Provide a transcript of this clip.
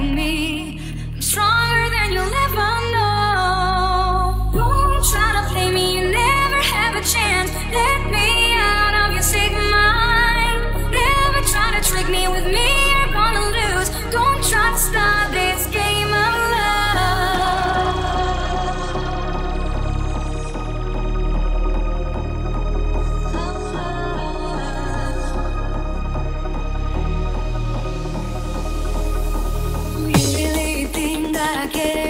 me. I can't